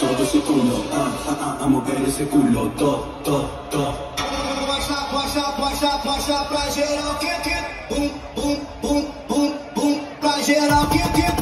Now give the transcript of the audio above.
todo su culo, ah, ah, ah, a mover ese culo, to, to, to. Baixa, baixa, baixa, baixa pra geral que que bum, bum, bum, bum, bum, pra geral que que